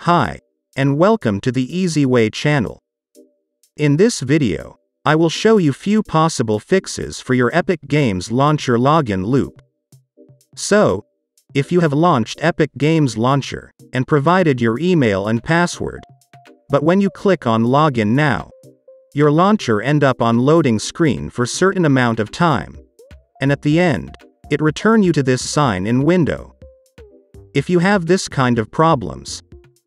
Hi, and welcome to the Easy Way channel. In this video, I will show you few possible fixes for your Epic Games Launcher login loop. So, if you have launched Epic Games Launcher, and provided your email and password, but when you click on Login Now, your launcher end up on loading screen for certain amount of time, and at the end, it return you to this sign in window. If you have this kind of problems,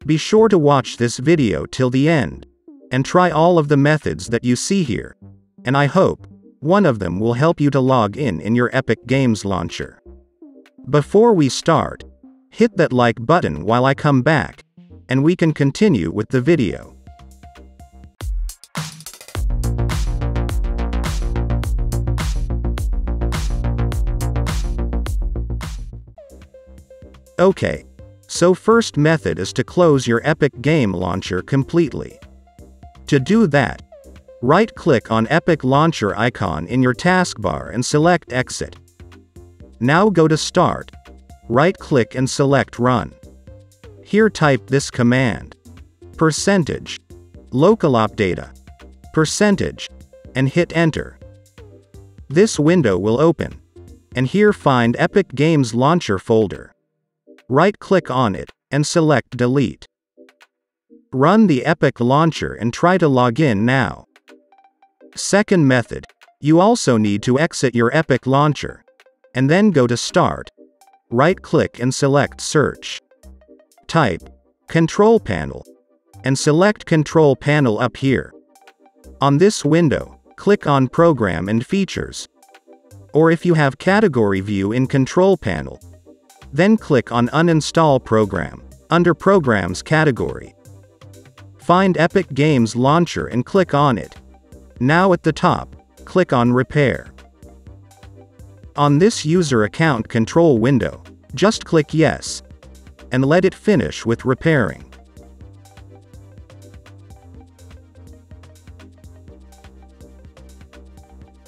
be sure to watch this video till the end, and try all of the methods that you see here, and I hope, one of them will help you to log in in your Epic Games Launcher. Before we start, hit that like button while I come back, and we can continue with the video. Okay. So first method is to close your Epic Game Launcher completely. To do that, right-click on Epic Launcher icon in your taskbar and select Exit. Now go to Start. Right-click and select Run. Here type this command. Percentage. LocalAppData. Percentage. And hit Enter. This window will open. And here find Epic Games Launcher folder. Right-click on it, and select Delete. Run the Epic Launcher and try to log in now. Second method, you also need to exit your Epic Launcher. And then go to Start. Right-click and select Search. Type Control Panel. And select Control Panel up here. On this window, click on Program and Features. Or if you have Category View in Control Panel, then click on Uninstall Program, under Programs category. Find Epic Games Launcher and click on it. Now at the top, click on Repair. On this user account control window, just click Yes. And let it finish with repairing.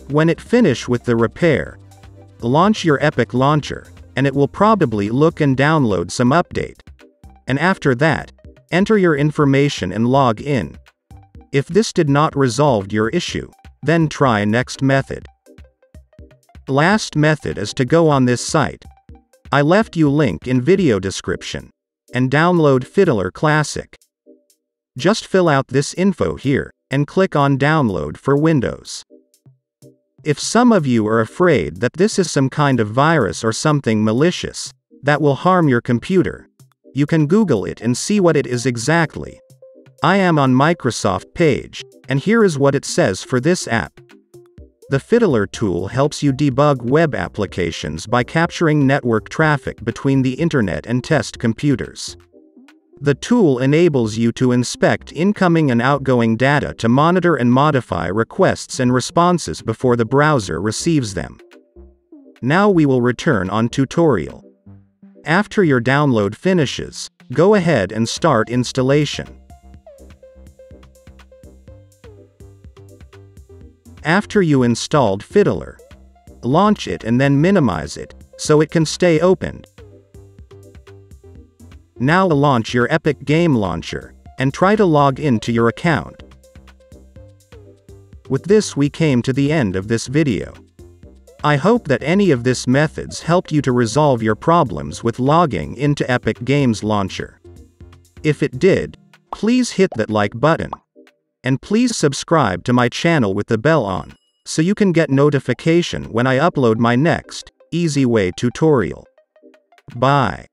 When it finish with the repair, launch your Epic Launcher, and it will probably look and download some update. And after that, enter your information and log in. If this did not resolve your issue, then try next method. Last method is to go on this site. I left you link in video description. And download Fiddler Classic. Just fill out this info here, and click on Download for Windows. If some of you are afraid that this is some kind of virus or something malicious that will harm your computer, you can Google it and see what it is exactly. I am on Microsoft page, and here is what it says for this app. The Fiddler tool helps you debug web applications by capturing network traffic between the internet and test computers. The tool enables you to inspect incoming and outgoing data to monitor and modify requests and responses before the browser receives them. Now we will return on tutorial. After your download finishes, go ahead and start installation. After you installed Fiddler, launch it and then minimize it, so it can stay opened, now launch your Epic Game Launcher, and try to log into your account. With this we came to the end of this video. I hope that any of this methods helped you to resolve your problems with logging into Epic Games Launcher. If it did, please hit that like button. And please subscribe to my channel with the bell on, so you can get notification when I upload my next, Easy Way tutorial. Bye.